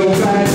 so bad.